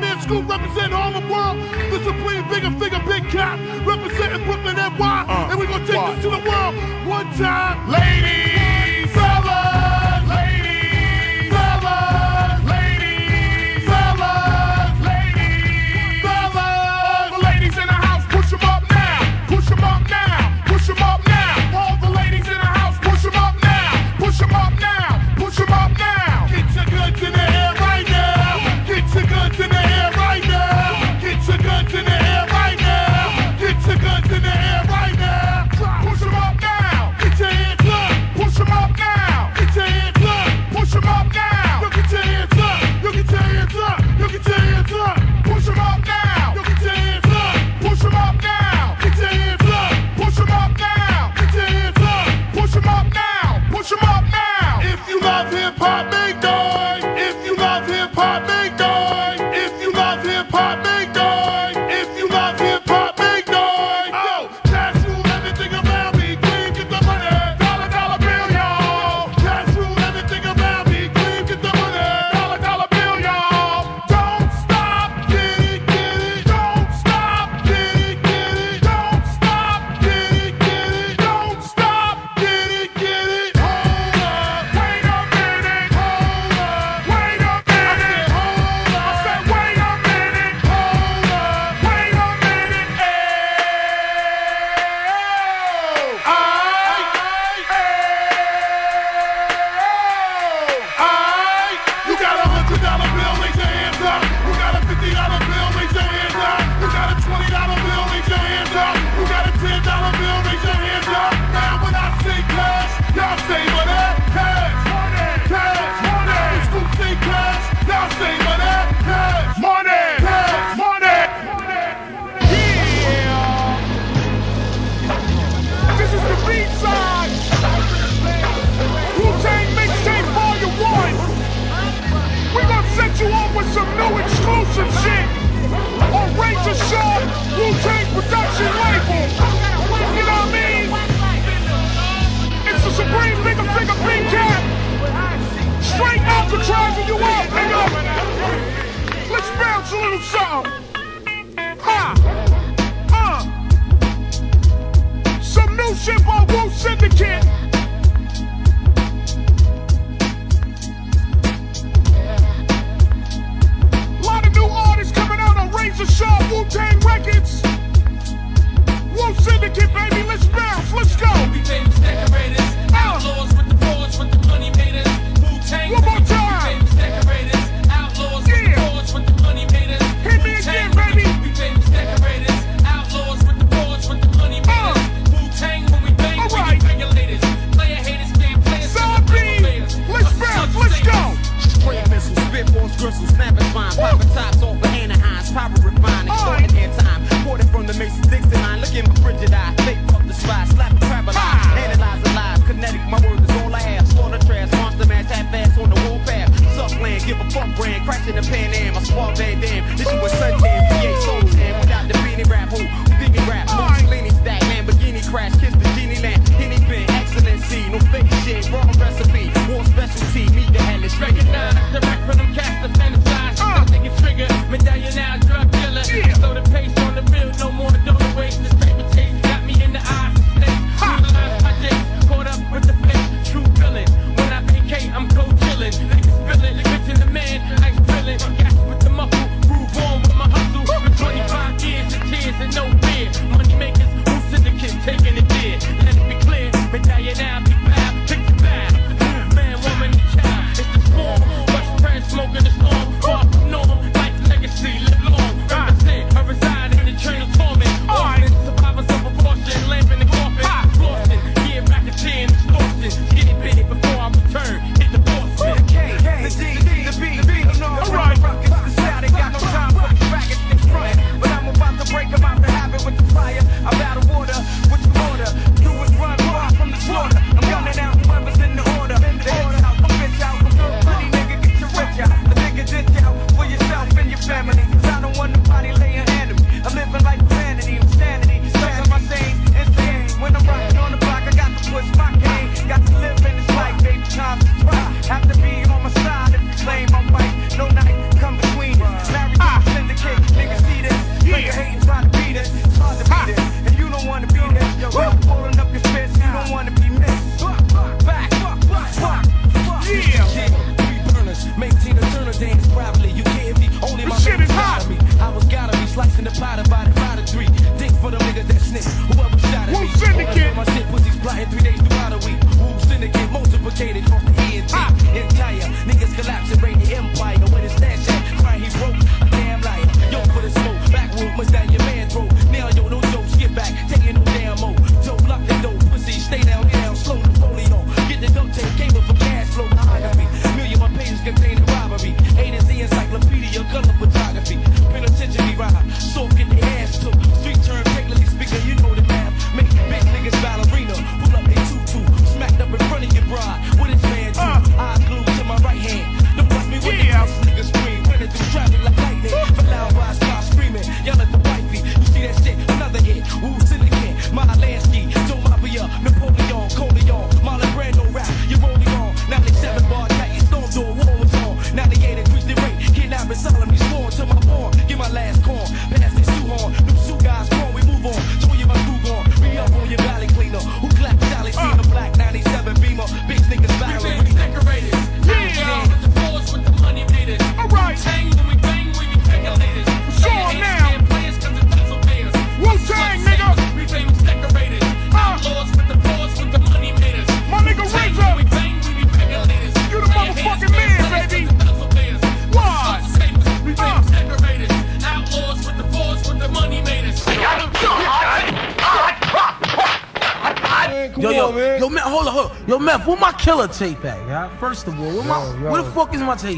Batman Scoop representing Harlem World. The supreme bigger figure, big cap, representing Brooklyn NY. Uh, and we're gonna take this to the world one time. Ladies! you nigga. Let's bounce a little something. cracked in the Pan Am. small suave damn. This is what suntan hold on, hold on. Yo, Meth, where my killer tape at, yeah? First of all, where, yo, my, yo. where the fuck is my tape?